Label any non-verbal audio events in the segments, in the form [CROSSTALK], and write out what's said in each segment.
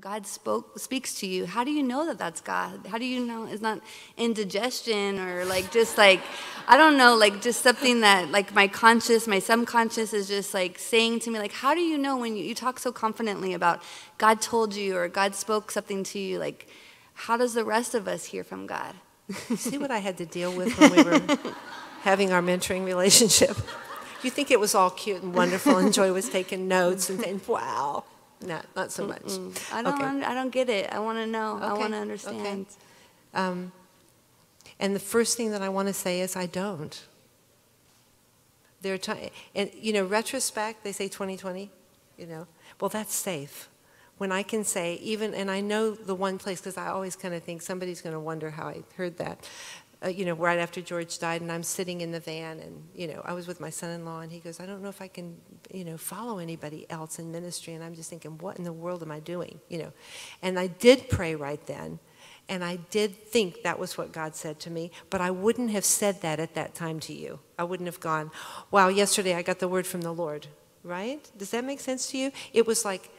God spoke speaks to you. How do you know that that's God? How do you know it's not indigestion or like just like I don't know, like just something that like my conscious, my subconscious is just like saying to me like how do you know when you, you talk so confidently about God told you or God spoke something to you like how does the rest of us hear from God? See what I had to deal with when we were [LAUGHS] having our mentoring relationship. You think it was all cute and wonderful, and Joy was taking notes and saying, "Wow." No, not so much. Mm-mm. I don't. Okay. I don't get it. I want to know. Okay. I want to understand. Okay. Um, and the first thing that I want to say is I don't. There are times, and you know, retrospect. They say 2020. You know, well, that's safe. When I can say even, and I know the one place because I always kind of think somebody's going to wonder how I heard that uh, you know, right after George died, and I'm sitting in the van, and you know, I was with my son-in-law, and he goes, "I don't know if I can, you know, follow anybody else in ministry." And I'm just thinking, "What in the world am I doing?" You know, and I did pray right then, and I did think that was what God said to me, but I wouldn't have said that at that time to you. I wouldn't have gone, "Wow, yesterday I got the word from the Lord." Right? Does that make sense to you? It was like,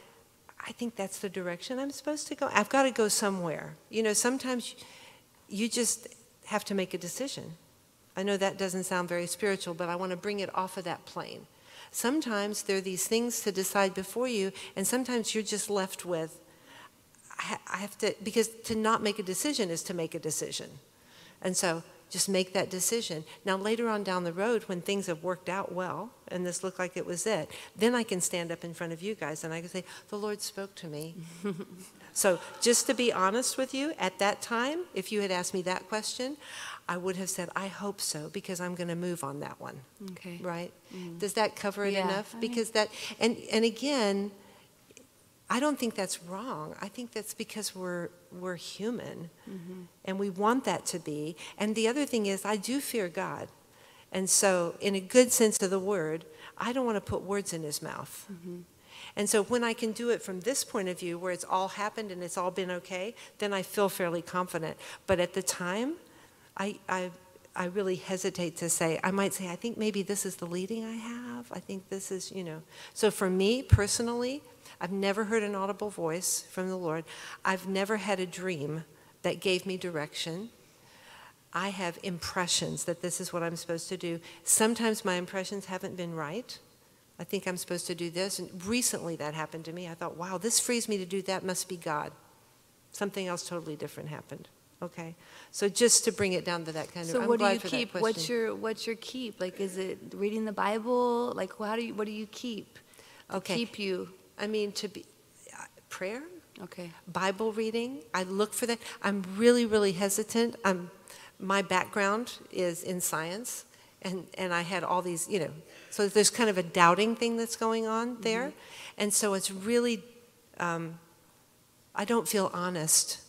I think that's the direction I'm supposed to go. I've got to go somewhere. You know, sometimes you just have to make a decision. I know that doesn't sound very spiritual, but I want to bring it off of that plane. Sometimes there are these things to decide before you, and sometimes you're just left with, I have to, because to not make a decision is to make a decision. And so just make that decision. Now, later on down the road, when things have worked out well, and this looked like it was it, then I can stand up in front of you guys and I can say, The Lord spoke to me. [LAUGHS] so, just to be honest with you, at that time, if you had asked me that question, I would have said, I hope so, because I'm going to move on that one. Okay. Right? Mm. Does that cover it yeah, enough? I because that, and, and again, I don't think that's wrong. I think that's because we're, we're human mm-hmm. and we want that to be. And the other thing is, I do fear God. And so, in a good sense of the word, I don't want to put words in his mouth. Mm-hmm. And so, when I can do it from this point of view, where it's all happened and it's all been okay, then I feel fairly confident. But at the time, I, I, I really hesitate to say, I might say, I think maybe this is the leading I have. I think this is, you know. So, for me personally, I've never heard an audible voice from the Lord. I've never had a dream that gave me direction. I have impressions that this is what I'm supposed to do. Sometimes my impressions haven't been right. I think I'm supposed to do this. And recently that happened to me. I thought, wow, this frees me to do that, must be God. Something else totally different happened. Okay, so just to bring it down to that kind so of. So what do you keep? What's your what's your keep? Like, is it reading the Bible? Like, how do you what do you keep? Okay. Keep you. I mean, to be uh, prayer. Okay. Bible reading. I look for that. I'm really, really hesitant. Um, my background is in science, and, and I had all these, you know, so there's kind of a doubting thing that's going on there. Mm -hmm. And so it's really, um, I don't feel honest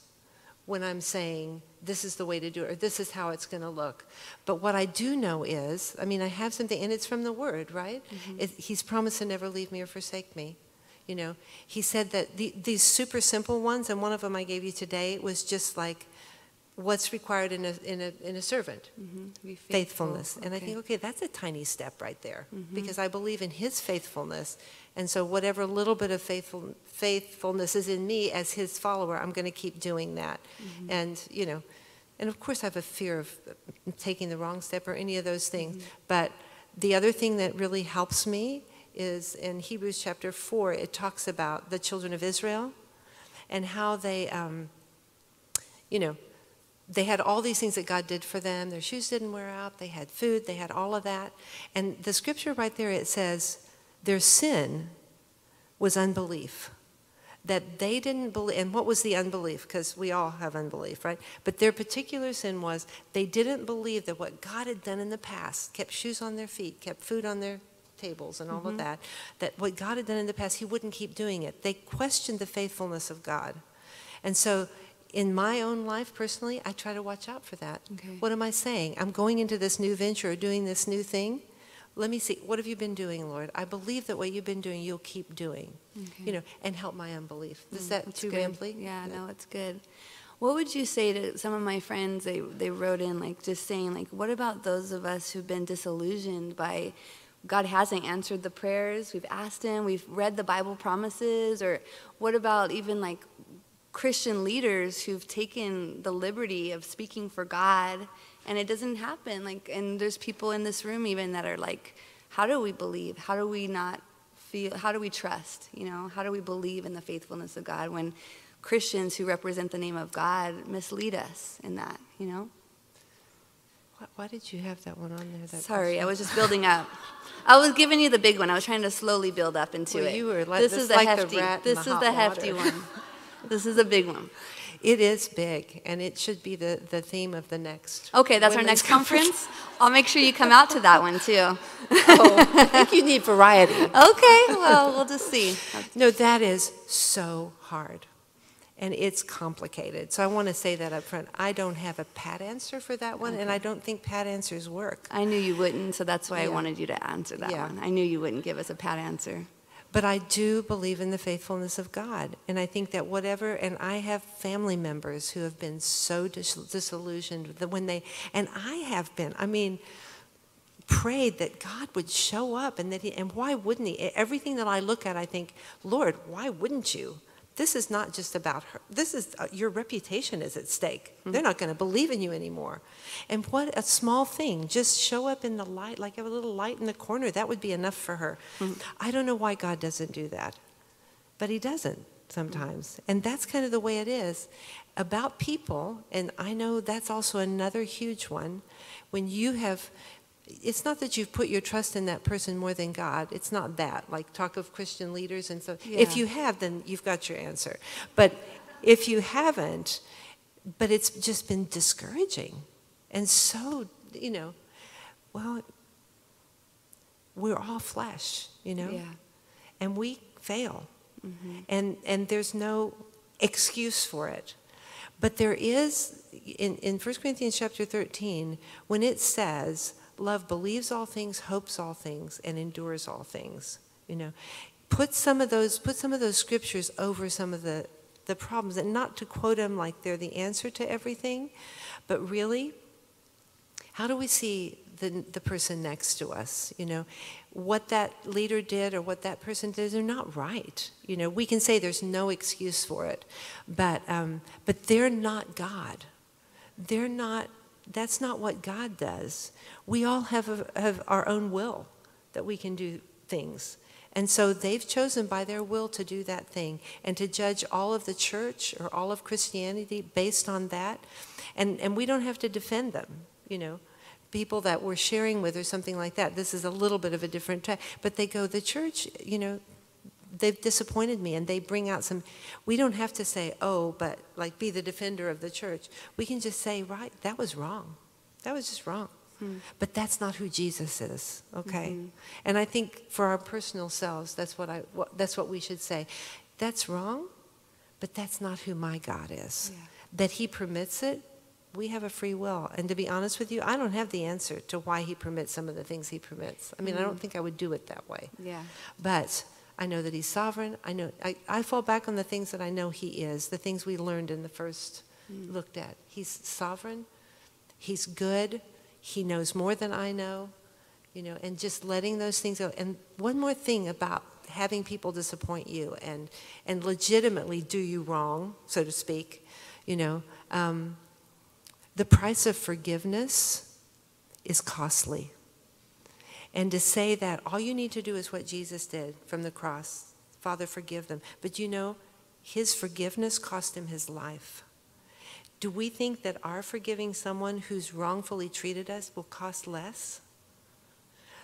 when I'm saying this is the way to do it or this is how it's going to look. But what I do know is, I mean, I have something, and it's from the Word, right? Mm -hmm. it, he's promised to never leave me or forsake me. You know, he said that the, these super simple ones, and one of them I gave you today was just like what's required in a, in a, in a servant mm-hmm. faithfulness. Okay. And I think, okay, that's a tiny step right there mm-hmm. because I believe in his faithfulness. And so, whatever little bit of faithful, faithfulness is in me as his follower, I'm going to keep doing that. Mm-hmm. And, you know, and of course, I have a fear of taking the wrong step or any of those things. Mm-hmm. But the other thing that really helps me is in Hebrews chapter 4, it talks about the children of Israel and how they, um, you know, they had all these things that God did for them. Their shoes didn't wear out, they had food, they had all of that. And the scripture right there, it says, their sin was unbelief. That they didn't believe, and what was the unbelief? Because we all have unbelief, right? But their particular sin was they didn't believe that what God had done in the past, kept shoes on their feet, kept food on their tables and all mm-hmm. of that, that what God had done in the past, He wouldn't keep doing it. They questioned the faithfulness of God. And so, in my own life personally, I try to watch out for that. Okay. What am I saying? I'm going into this new venture or doing this new thing. Let me see, what have you been doing, Lord? I believe that what you've been doing, you'll keep doing. Okay. You know, and help my unbelief. Is mm, that too good. rambly? Yeah, no, it's good. What would you say to some of my friends? They they wrote in like just saying like, what about those of us who've been disillusioned by God hasn't answered the prayers we've asked Him, we've read the Bible promises, or what about even like Christian leaders who've taken the liberty of speaking for God, and it doesn't happen. Like, and there's people in this room even that are like, how do we believe? How do we not feel? How do we trust? You know, how do we believe in the faithfulness of God when Christians who represent the name of God mislead us in that? You know. Why, did you have that one on there? That Sorry, question? I was just building up. I was giving you the big one. I was trying to slowly build up into Well, it. you were like- this that's is the like the hefty. rat in this the is hot the hefty water. one. [LAUGHS] This is a big one. It is big, and it should be the, the theme of the next. Okay, that's our next conference. [LAUGHS] I'll make sure you come out to that one too. oh, I [LAUGHS] think you need variety. Okay, well, we'll just see. [LAUGHS] No, that is so hard. And it's complicated. So I want to say that up front. I don't have a pat answer for that one, and I don't think pat answers work. I knew you wouldn't, so that's why I wanted you to answer that Yeah. one. I knew you wouldn't give us a pat answer. But I do believe in the faithfulness of God. And I think that whatever, and I have family members who have been so dis- disillusioned that when they, and I have been, I mean, prayed that God would show up and that he, and why wouldn't he? Everything that I look at, I think, Lord, why wouldn't you? This is not just about her. This is, uh, your reputation is at stake. Mm-hmm. They're not going to believe in you anymore. And what a small thing. Just show up in the light, like have a little light in the corner. That would be enough for her. Mm-hmm. I don't know why God doesn't do that, but He doesn't sometimes. Mm-hmm. And that's kind of the way it is. About people, and I know that's also another huge one, when you have, it's not that you've put your trust in that person more than God. It's not that. Like talk of Christian leaders and so. If you have, then you've got your answer. But if you haven't, but it's just been discouraging. And so, you know, well, we're all flesh, you know? Yeah. And we fail. Mm-hmm. And, and there's no excuse for it. But there is, in, in 1 Corinthians chapter 13, when it says, love believes all things, hopes all things, and endures all things, you know, put some of those, put some of those scriptures over some of the, the problems, and not to quote them like they're the answer to everything, but really, how do we see the, the person next to us? You know, what that leader did or what that person did, they're not right. You know, we can say there's no excuse for it, but, um, but they're not God. They're not, that's not what God does. We all have, a, have our own will that we can do things. And so they've chosen by their will to do that thing and to judge all of the church or all of Christianity based on that. And, and we don't have to defend them, you know. People that we're sharing with or something like that. This is a little bit of a different track. But they go, the church, you know, they've disappointed me and they bring out some we don't have to say oh but like be the defender of the church. We can just say right that was wrong. That was just wrong. Hmm. But that's not who jesus is okay? Mm-hmm. And i think for our personal selves that's what i what, that's what we should say. That's wrong but that's not who my god is. Yeah. that he permits it we have a free will. And to be honest with you i don't have the answer to why he permits some of the things he permits. I mean i don't mm. think i would do it that way. Yeah. but I know that He's sovereign. I know I, I fall back on the things that I know He is, the things we learned in the first looked at. He's sovereign. He's good. He knows more than I know. You know, and just letting those things go. And one more thing about having people disappoint you and and legitimately do you wrong, so to speak. You know, um, the price of forgiveness is costly. And to say that all you need to do is what Jesus did from the cross Father, forgive them. But you know, his forgiveness cost him his life. Do we think that our forgiving someone who's wrongfully treated us will cost less?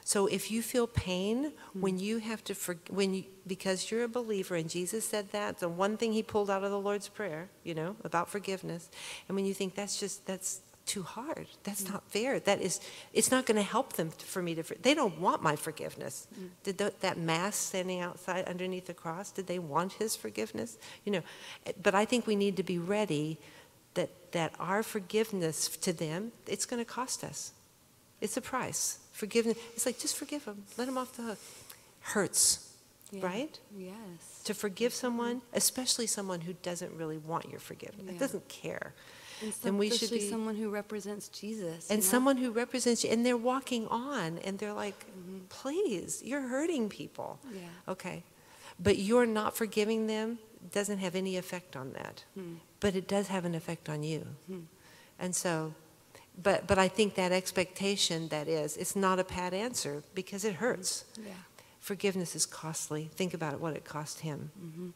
So if you feel pain mm-hmm. when you have to for, when you, because you're a believer and Jesus said that the one thing he pulled out of the Lord's prayer, you know, about forgiveness, and when you think that's just that's too hard, that's not fair. That is, it's not going to help them for me to. They don't want my forgiveness. Mm. Did tho- that mass standing outside underneath the cross? Did they want his forgiveness? You know, eh, but I think we need to be ready that that our forgiveness to them it's going to cost us. It's a price. Forgiveness. It's like just forgive them. Let them off the hook. Hurts, Yeah. right? Yes. To forgive someone, mm-hmm. especially someone who doesn't really want your forgiveness, Yeah. doesn't care. And then we should be- someone who represents Jesus. And you know? someone who represents you, and they're walking on, and they're like, please, you're hurting people. Yeah. Okay. But you're not forgiving them, doesn't have any effect on that. Hmm. But it does have an effect on you. Hmm. And so, but, but I think that expectation that is, it's not a pat answer because it hurts. Yeah. Forgiveness is costly. Think about it, what it cost him. Mm-hmm.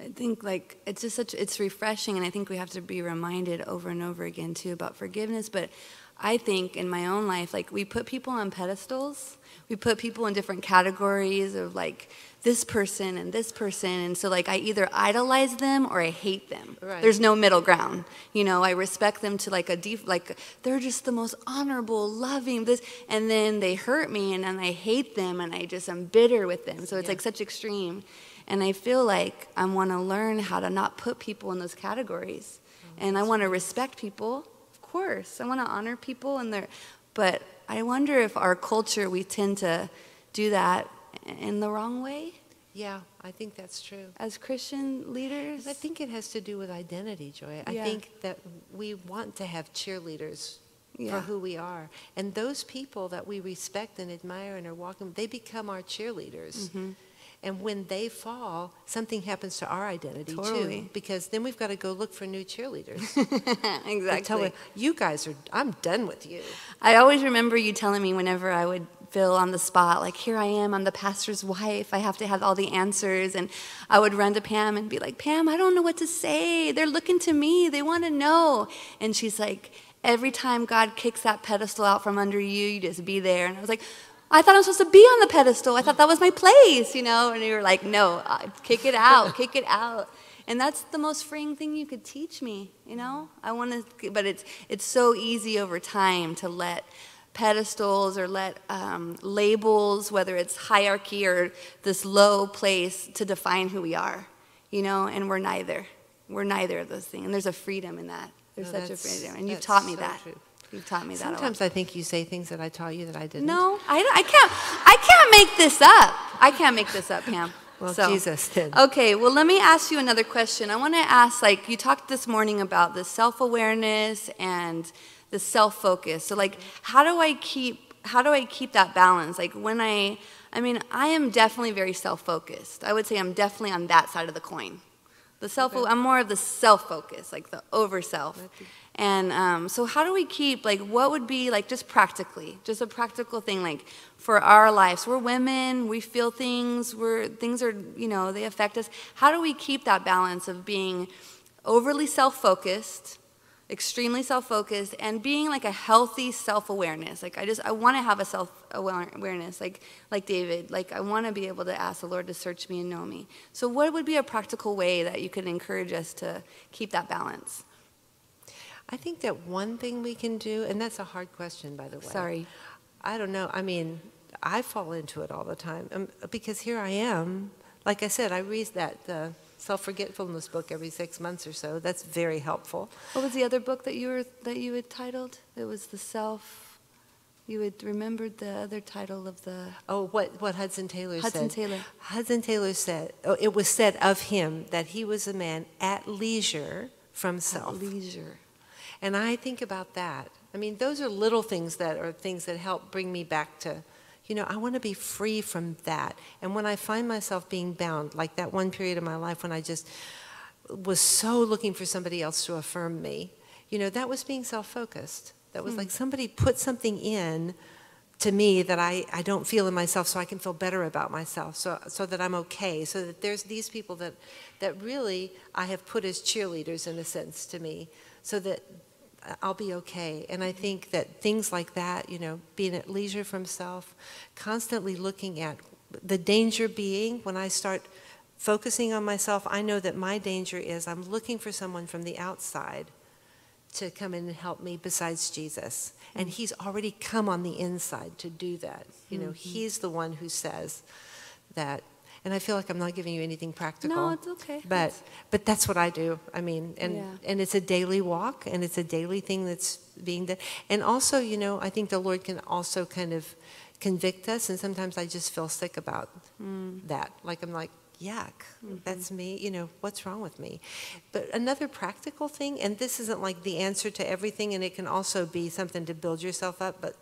I think like it's just such it's refreshing and I think we have to be reminded over and over again too about forgiveness. But I think in my own life like we put people on pedestals. We put people in different categories of like this person and this person. And so like I either idolize them or I hate them. Right. there's no middle ground. You know I respect them to like a deep like they're just the most honorable loving this and then they hurt me and then I hate them and I just am bitter with them. So it's Yeah. like such extreme and I feel like I want to learn how to not put people in those categories. and I want to respect people, of course. I want to honor people and their but I wonder if our culture we tend to do that in the wrong way Yeah, I think that's true. as Christian leaders. I think it has to do with identity, Joy. I Yeah. think that we want to have cheerleaders Yeah. for who we are. And those people that we respect and admire and are walking, they become our cheerleaders. Mhm. And when they fall, something happens to our identity Totally. too. Because then we've got to go look for new cheerleaders. [LAUGHS] Exactly. me, you guys are, I'm done with you. I always remember you telling me whenever I would feel on the spot, like, here I am, I'm the pastor's wife, I have to have all the answers. And I would run to Pam and be like, Pam, I don't know what to say. They're looking to me, they want to know. And she's like, every time God kicks that pedestal out from under you, you just be there. And I was like, I thought I was supposed to be on the pedestal. I thought that was my place, you know? And you were like, no, uh, kick it out, [LAUGHS] kick it out. And that's the most freeing thing you could teach me, you know? I want to, but it's, it's so easy over time to let pedestals or let um, labels, whether it's hierarchy or this low place, to define who we are, you know? And we're neither. We're neither of those things. And there's a freedom in that. There's No, such a freedom. And you've taught me so that. true. You've taught me that. Sometimes I think you say things that I taught you that I didn't. No, I, I can't. I can't make this up. I can't make this up, Pam. [LAUGHS] Well, So- Jesus did. Okay, well, let me ask you another question. I want to ask, like, you talked this morning about the self-awareness and the self-focus. So, like, how do I keep how do I keep that balance? Like, when I, I mean, I am definitely very self-focused. I would say I'm definitely on that side of the coin. The self, Okay. I'm more of the self-focus, like the over self. And um, so, how do we keep, like, what would be, like, just practically, just a practical thing, like, for our lives? We're women, we feel things, we're, things are, you know, they affect us. How do we keep that balance of being overly self focused, extremely self focused, and being like a healthy self awareness? Like, I just, I want to have a self awareness, like, like David. Like, I want to be able to ask the Lord to search me and know me. So, what would be a practical way that you could encourage us to keep that balance? I think that one thing we can do, and that's a hard question, by the way. Sorry. I don't know. I mean, I fall into it all the time um, because here I am. Like I said, I read that uh, self forgetfulness book every six months or so. That's very helpful. What was the other book that you were that you had titled? It was the self. You had remembered the other title of the Oh, what, what Hudson Taylor Hudson said. Hudson Taylor. Hudson Taylor said, oh, it was said of him that he was a man at leisure from self. Leisure. And I think about that. I mean, those are little things that are things that help bring me back to, you know, I want to be free from that. And when I find myself being bound, like that one period of my life when I just was so looking for somebody else to affirm me, you know, that was being self focused. That was Hmm. like somebody put something in to me that I, I don't feel in myself so I can feel better about myself, so, so that I'm okay, so that there's these people that, that really I have put as cheerleaders in a sense to me, so that I'll be okay. And I think that things like that, you know, being at leisure from self, constantly looking at the danger being when I start focusing on myself, I know that my danger is I'm looking for someone from the outside to come in and help me besides Jesus. And mm-hmm. he's already come on the inside to do that. You know, mm-hmm. he's the one who says that. And I feel like I'm not giving you anything practical. No, it's okay. But but that's what I do. I mean, and Yeah. and it's a daily walk, and it's a daily thing that's being done. And also, you know, I think the Lord can also kind of convict us, and sometimes I just feel sick about Mm. that. Like I'm like, yuck, Mm-hmm. that's me. You know, what's wrong with me? But another practical thing, and this isn't like the answer to everything, and it can also be something to build yourself up, but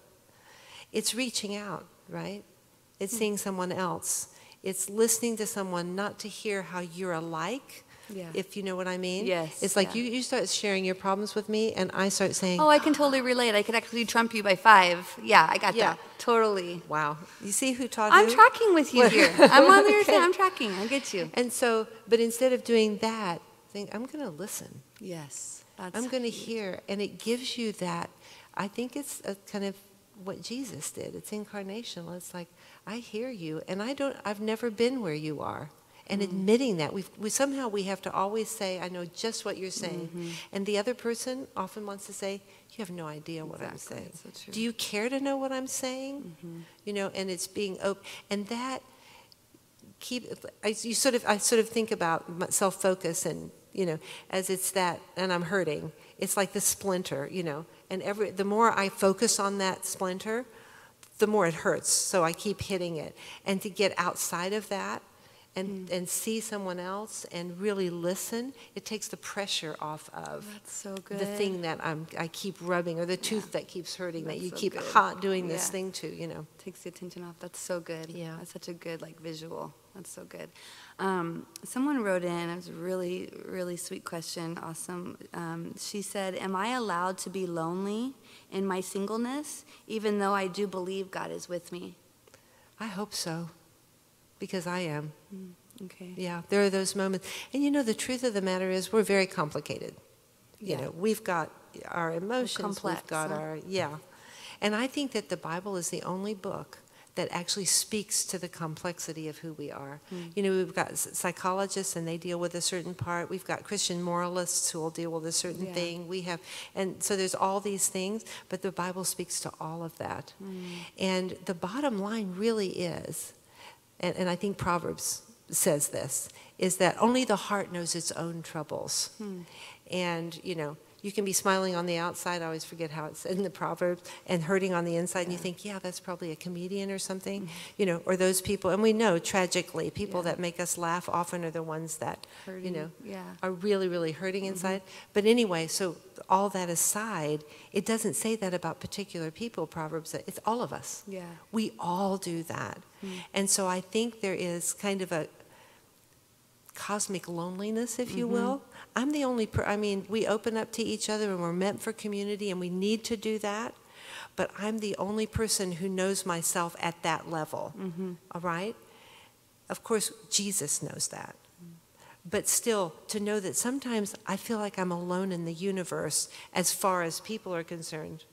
it's reaching out, right? It's Mm. seeing someone else. It's listening to someone not to hear how you're alike, Yeah. if you know what I mean. Yes, It's like yeah. you, you start sharing your problems with me, and I start saying, Oh, I can totally ah. relate. I could actually trump you by five. Yeah, I got Yeah. that. Totally. wow. You see who taught I'm who? tracking with you here. I'm on there. [LAUGHS] Okay. I'm tracking. I get you. And so, but instead of doing that, think, I'm going to listen. Yes. That's I'm going to hear. And it gives you that. I think it's a kind of what Jesus did. It's incarnational. It's like, I hear you, and I don't, I've never been where you are. And mm. admitting that, we've, we somehow we have to always say, I know just what you're saying. Mm-hmm. And the other person often wants to say, You have no idea what I'm saying. So. Do you care to know what I'm saying? Mm-hmm. You know, and it's being open. And that keep I, you sort of I sort of think about self focus and you know as it's that and I'm hurting it's like the splinter you know and every the more I focus on that splinter the more it hurts so I keep hitting it and to get outside of that and and see someone else and really listen it takes the pressure off of That's so good. the thing that I'm I keep rubbing or the tooth that keeps hurting that you so keep hot doing this thing to you know takes the attention off. That's so good. Yeah. That's such a good like visual. That's so good. Um, someone wrote in. It was a really really sweet question. Awesome. Um, she said, "Am I allowed to be lonely in my singleness, even though I do believe God is with me?" I hope so because I am mm, Okay. Yeah, there are those moments. And you know, the truth of the matter is, we're very complicated. You Yeah. know, we've got our emotions, complex, we've got huh? our, yeah. And I think that the Bible is the only book that actually speaks to the complexity of who we are. Hmm. You know, we've got psychologists and they deal with a certain part. We've got Christian moralists who will deal with a certain Yeah. thing. We have, and so there's all these things, but the Bible speaks to all of that. Hmm. And the bottom line really is, and, and I think Proverbs says this, is that only the heart knows its own troubles. Hmm. And, you know, you can be smiling on the outside, I always forget how it's said in the Proverbs, and hurting on the inside, and you think, yeah, that's probably a comedian or something, you know, or those people. And we know, tragically, people Mm-hmm. Yeah. that make us laugh often are the ones that, you know, yeah. are really, really hurting Mm-hmm. inside. But anyway, so all that aside, it doesn't say that about particular people, Proverbs, it's all of us. Yeah. We all do that. And so I think there is kind of a cosmic loneliness, if you will. I'm the only, per- I mean, we open up to each other and we're meant for community and we need to do that. But I'm the only person who knows myself at that level. Mm-hmm. All right? Of course, Jesus knows that. But still, to know that sometimes I feel like I'm alone in the universe as far as people are concerned.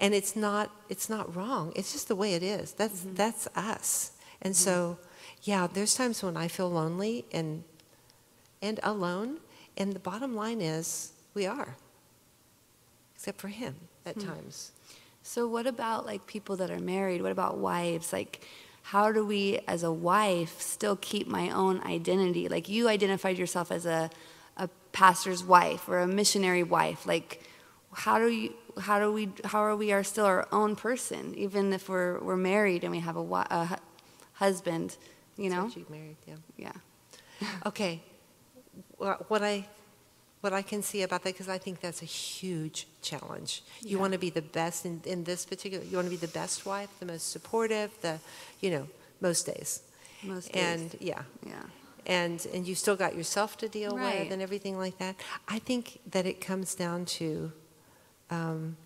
And it's not, it's not wrong. It's just the way it is. That's, mm-hmm. that's us. And mm-hmm. so, yeah, there's times when I feel lonely and, and alone. And the bottom line is, we are. Except for him at hmm. times. So what about like people that are married? What about wives? Like how do we as a wife still keep my own identity? Like you identified yourself as a a pastor's wife or a missionary wife. Like how do you how do we how are we are still our own person even if we're we're married and we have a, a husband, you know? Married, yeah. Yeah. Okay, what I, what I can see about that, because I think that's a huge challenge. You want to be the best in, in this particular, you want to be the best wife, the most supportive, the, you know, most days. Most days. And, yeah, yeah. and, and you still got yourself to deal Right. with and everything like that. I think that it comes down to, um,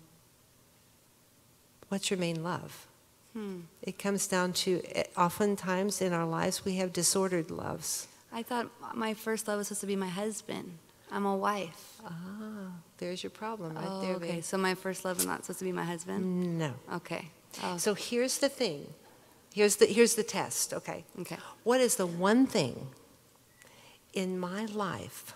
what's your main love? Hmm. It comes down to, eh, oftentimes in our lives, we have disordered loves. I thought my first love was supposed to be my husband. I'm a wife. Ah, there's your problem right oh, there, okay. babe. So my first love is not supposed to be my husband. No. Okay. Oh, So here's the thing. Here's the here's the test, okay? okay. What is the one thing in my life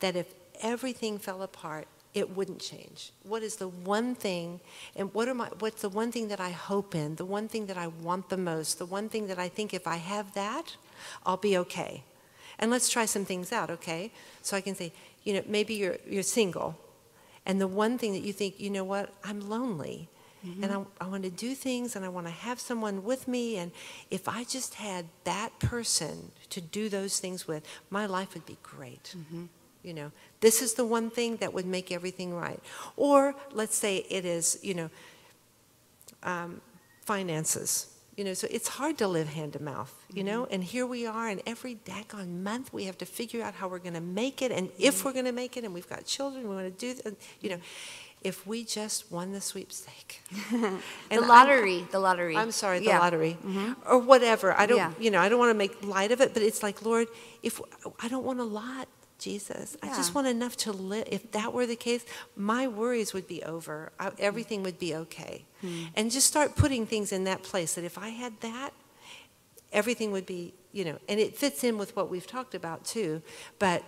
that if everything fell apart, it wouldn't change? What is the one thing and what are my what's the one thing that I hope in, the one thing that I want the most, the one thing that I think if I have that, I'll be okay. And let's try some things out, okay? So I can say, you know, maybe you're you're single and the one thing that you think, you know what, I'm lonely. And I, I want to do things and I want to have someone with me. And if I just had that person to do those things with, my life would be great. You know, this is the one thing that would make everything right. Or let's say it is, you know, um, finances. You know, so it's hard to live hand to mouth, you know? Mm-hmm. And here we are, and every daggone month we have to figure out how we're going to make it, and if mm-hmm. we're going to make it, and we've got children, we want to do, th- you know, if we just won the sweepstake. [LAUGHS] the And I'm- lottery, the lottery. I'm sorry, the Yeah. lottery, mm-hmm. or whatever. I don't, Yeah. you know, I don't want to make light of it, but it's like, Lord, if I don't want a lot, Jesus, I just want enough to live. If that were the case, my worries would be over. I, everything would be okay, Hmm. and just start putting things in that place. That if I had that, everything would be, you know, and it fits in with what we've talked about too. But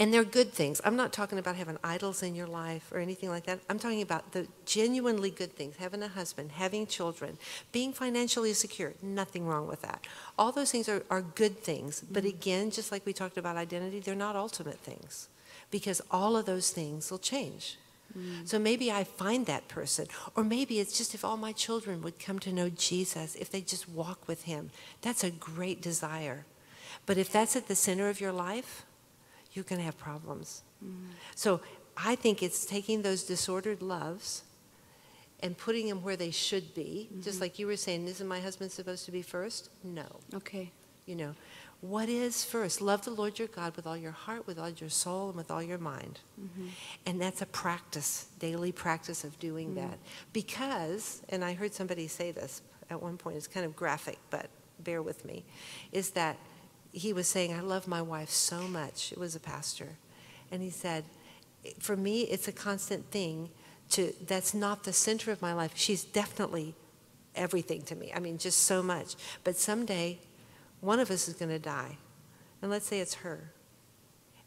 and they're good things. I'm not talking about having idols in your life or anything like that. I'm talking about the genuinely good things having a husband, having children, being financially secure. Nothing wrong with that. All those things are, are good things. But mm-hmm. again, just like we talked about identity, they're not ultimate things because all of those things will change. Mm. So maybe I find that person, or maybe it's just if all my children would come to know Jesus, if they just walk with Him. That's a great desire. But if that's at the center of your life, you're going to have problems. So I think it's taking those disordered loves and putting them where they should be. Just mm-hmm. like you were saying, isn't my husband supposed to be first? No. Okay. You know, what is first? Love the Lord your God with all your heart, with all your soul, and with all your mind. Mm-hmm. And that's a practice, daily practice of doing mm. that. Because, and I heard somebody say this at one point, it's kind of graphic, but bear with me, is that he was saying, I love my wife so much. It was a pastor. And he said, for me, it's a constant thing to, that's not the center of my life. She's definitely everything to me. I mean, just so much. But someday, one of us is going to die. And let's say it's her.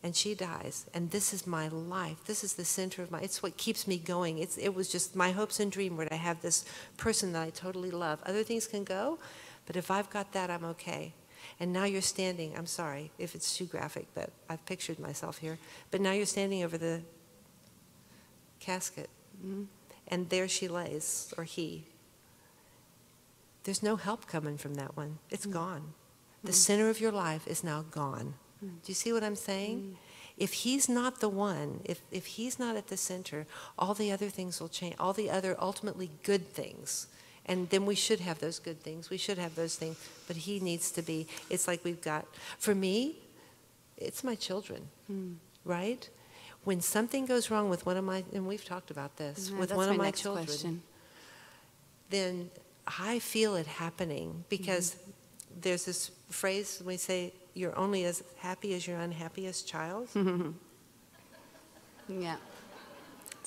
And she dies. And this is my life. This is the center of my, it's what keeps me going. It's, it was just my hopes and dream were to have this person that I totally love. Other things can go, but if I've got that, I'm okay. And now you're standing, I'm sorry if it's too graphic, but I've pictured myself here. But now you're standing over the casket. Mm-hmm. And there she lays, or he. There's no help coming from that one. It's mm-hmm. gone. The mm-hmm. center of your life is now gone. Do you see what I'm saying? If he's not the one, if, if he's not at the center, all the other things will change, all the other ultimately good things. And then we should have those good things. We should have those things. But he needs to be, it's like we've got, for me, it's my children, right? When something goes wrong with one of my, and we've talked about this, Yeah, with one of my children, question. then I feel it happening because Mm-hmm. there's this phrase we say, you're only as happy as your unhappiest child. [LAUGHS] Yeah.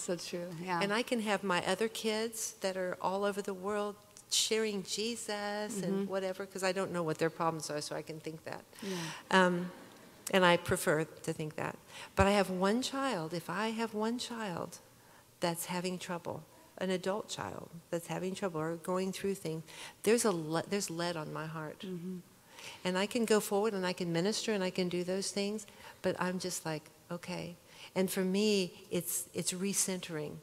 So true. Yeah. And I can have my other kids that are all over the world sharing Jesus Mm-hmm. and whatever, because I don't know what their problems are, so I can think that. yeah. Um, and I prefer to think that. But I have one child, if I have one child that's having trouble, an adult child that's having trouble or going through things, there's, a le- there's lead on my heart. And I can go forward and I can minister and I can do those things, but I'm just like, okay. And for me, it's, it's recentering.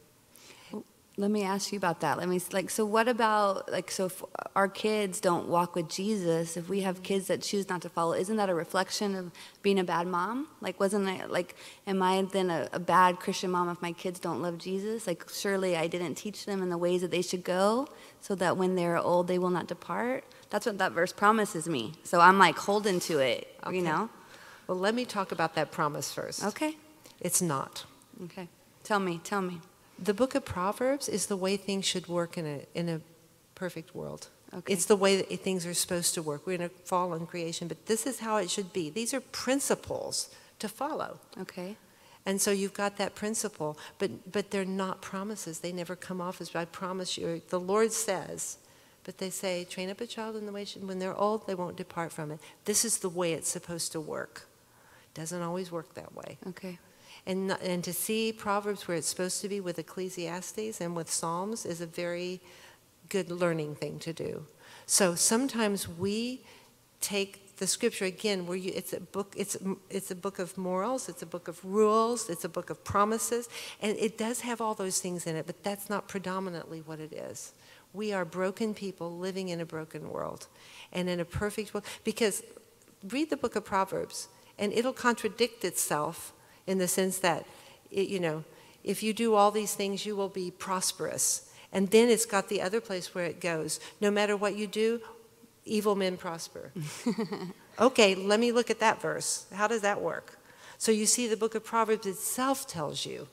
Let me ask you about that. Let me like. So what about like? So if our kids don't walk with Jesus, if we have kids that choose not to follow, isn't that a reflection of being a bad mom? Like, wasn't I like? Am I then a, a bad Christian mom if my kids don't love Jesus? Like, surely I didn't teach them in the ways that they should go, so that when they're old they will not depart. That's what that verse promises me. So I'm like holding to it. Okay. You know? Well, let me talk about that promise first. Okay. It's not. Okay. Tell me. Tell me. The book of Proverbs is the way things should work in a, in a perfect world. Okay. It's the way that things are supposed to work. We're in a fallen creation, but this is how it should be. These are principles to follow. Okay. And so you've got that principle, but, but they're not promises. They never come off as, I promise you. The Lord says, but they say, train up a child in the way, should, when they're old, they won't depart from it. This is the way it's supposed to work. Doesn't always work that way. Okay. And, and to see Proverbs where it's supposed to be with Ecclesiastes and with Psalms is a very good learning thing to do. So sometimes we take the scripture again where you, it's a book it's it's a book of morals it's a book of rules it's a book of promises and it does have all those things in it but that's not predominantly what it is we are broken people living in a broken world and in a perfect world because read the book of proverbs and it'll contradict itself in the sense that it, you know if you do all these things you will be prosperous And then it's got the other place where it goes. No matter what you do, evil men prosper. [LAUGHS] okay, let me look at that verse. How does that work? So you see, the book of Proverbs itself tells you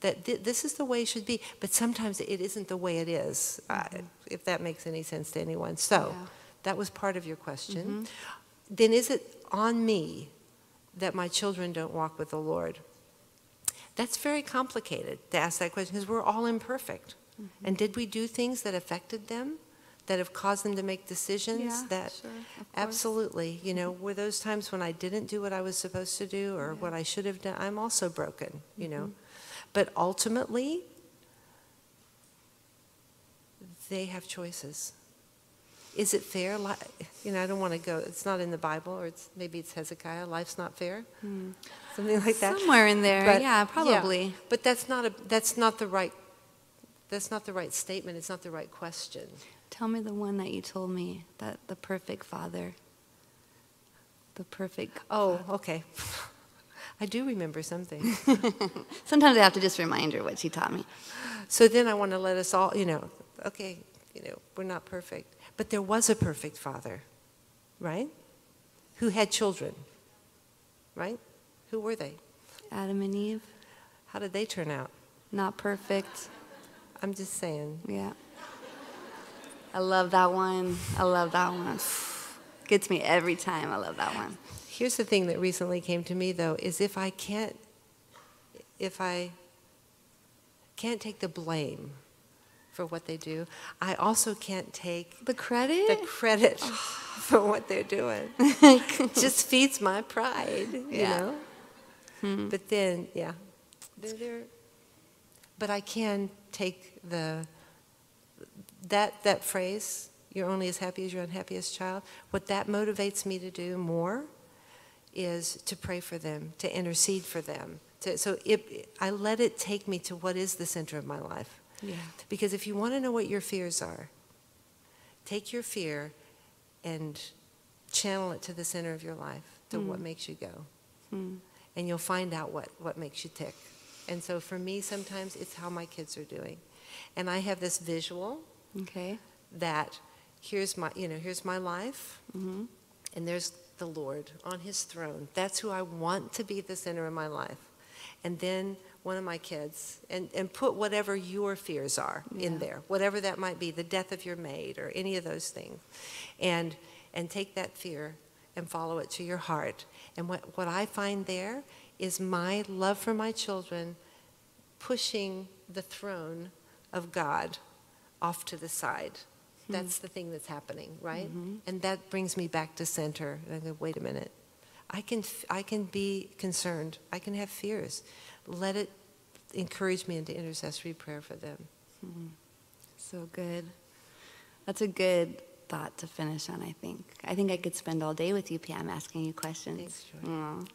that th- this is the way it should be, but sometimes it isn't the way it is, uh, if that makes any sense to anyone. So Yeah. that was part of your question. Then is it on me that my children don't walk with the Lord? That's very complicated to ask that question because we're all imperfect. Mm-hmm. And did we do things that affected them, that have caused them to make decisions Yeah, that sure. Absolutely. You know, mm-hmm. were those times when I didn't do what I was supposed to do or what I should have done? I'm also broken, you know. Mm-hmm. But ultimately, they have choices. Is it fair? Li- You know, I don't want to go, it's not in the Bible, or it's maybe it's Hezekiah, life's not fair, hmm. something like that. Somewhere in there, But- yeah, probably. But that's not a, that's not the right, that's not the right statement, it's not the right question. Tell me the one that you told me that the perfect father. The perfect. Oh, okay. [LAUGHS] I do remember something. [LAUGHS] Sometimes I have to just remind her what she taught me. So then I want to let us all, you know, okay, you know, we're not perfect. But there was a perfect father, right? Who had children, right? Who were they? Adam and Eve, How did they turn out? not perfect. I'm just saying. Yeah. I love that one. I love that one. Gets me every time. I love that one. Here's the thing that recently came to me, though, is if I can't, if I can't take the blame for what they do, I also can't take The credit? the credit [LAUGHS] for what they're doing. [LAUGHS] It just feeds my pride, you Yeah. know. Hmm. But then, yeah, they're, they're, but I can take the that that phrase. You're only as happy as your unhappiest child. What that motivates me to do more is to pray for them, to intercede for them. To, so it, I let it take me to what is the center of my life. Yeah. Because if you want to know what your fears are, take your fear and channel it to the center of your life, to what makes you go. Hmm. And you'll find out what, what makes you tick. And so for me, sometimes it's how my kids are doing. And I have this visual Okay. that here's my, you know, here's my life, hmm and there's the Lord on his throne. That's who I want to be the center of my life. And then one of my kids, and, and put whatever your fears are Yeah. in there, whatever that might be, the death of your maid or any of those things. And, and take that fear and follow it to your heart. And what, what I find there is my love for my children pushing the throne of God off to the side. Hmm. That's the thing that's happening, right? Mm-hmm. And that brings me back to center. And I go, wait a minute. I can, I can be concerned. I can have fears. Let it encourage me into intercessory prayer for them. Mm-hmm. So good. That's a good thought to finish on, I think. I think I could spend all day with you, Pam, asking you questions. Thanks.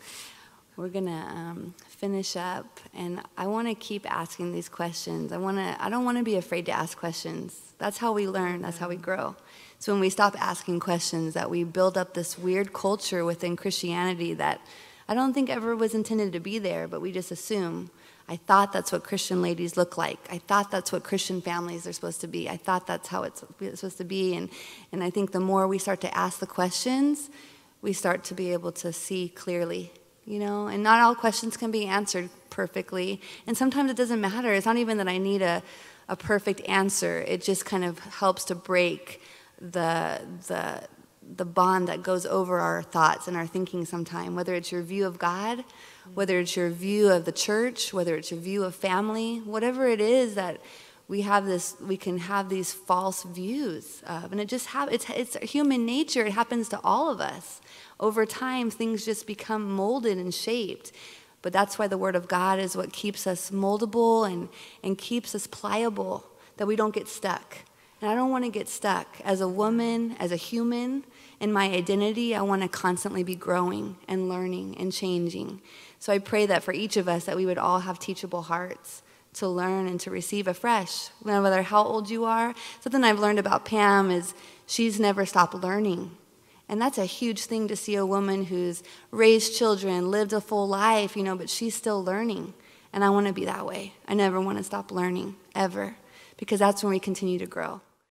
We're going to um, finish up, and I want to keep asking these questions. I, wanna, I don't want to be afraid to ask questions. That's how we learn, that's how we grow. So when we stop asking questions, that we build up this weird culture within Christianity that I don't think ever was intended to be there, but we just assume. I thought that's what Christian ladies look like. I thought that's what Christian families are supposed to be. I thought that's how it's supposed to be. And, and I think the more we start to ask the questions, we start to be able to see clearly, you know? And not all questions can be answered perfectly. And sometimes it doesn't matter. It's not even that I need a, a perfect answer, it just kind of helps to break the, the, the bond that goes over our thoughts and our thinking sometime, whether it's your view of God, whether it's your view of the church, whether it's your view of family, whatever it is that we have this, we can have these false views of, and it just have, it's, it's human nature. It happens to all of us. Over time, things just become molded and shaped. But that's why the Word of God is what keeps us moldable and, and keeps us pliable, that we don't get stuck. And I don't want to get stuck. As a woman, as a human, in my identity, I want to constantly be growing and learning and changing. So I pray that for each of us, that we would all have teachable hearts to learn and to receive afresh. No matter how old you are, something I've learned about Pam is she's never stopped learning. And that's a huge thing to see a woman who's raised children, lived a full life, you know, but she's still learning. And I want to be that way. I never want to stop learning, ever because that's when we continue to grow.